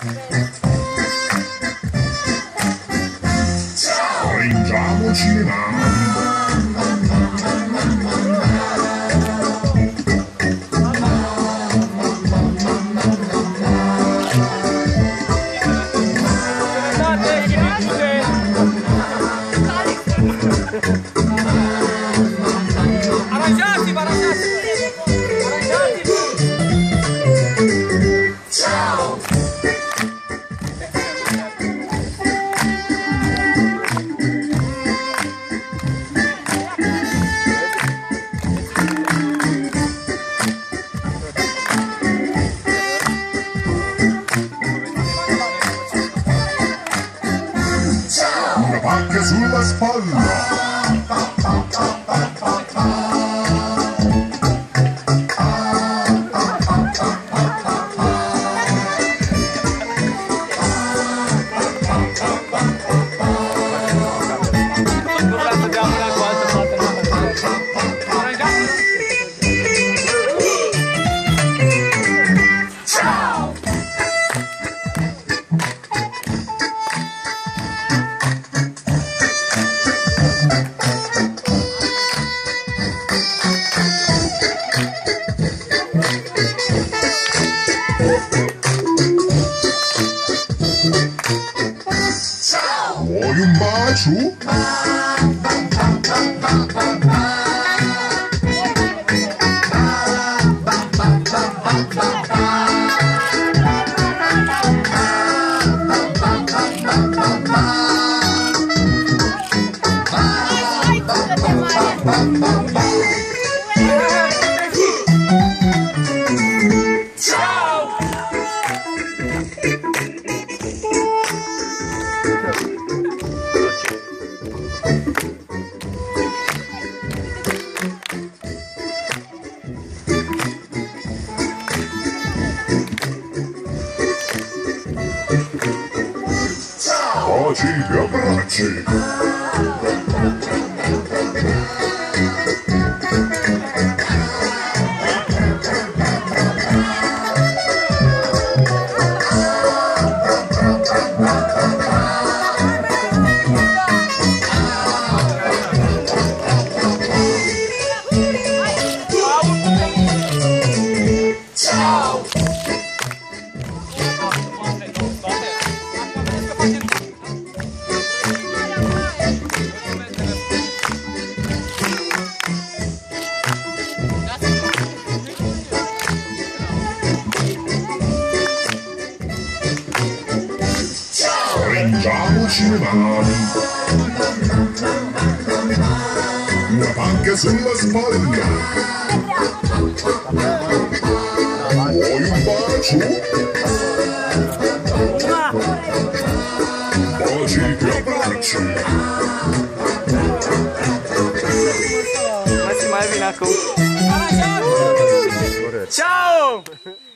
자, 어린 자고 지나 Una pacca sulla Vuoi un bacio? Baci e abbracci. Stringiamoci le mani. Una panca sulla spalla. Vuoi un bacio? Baci abbracci. Masih main bin Ciao! Bravo!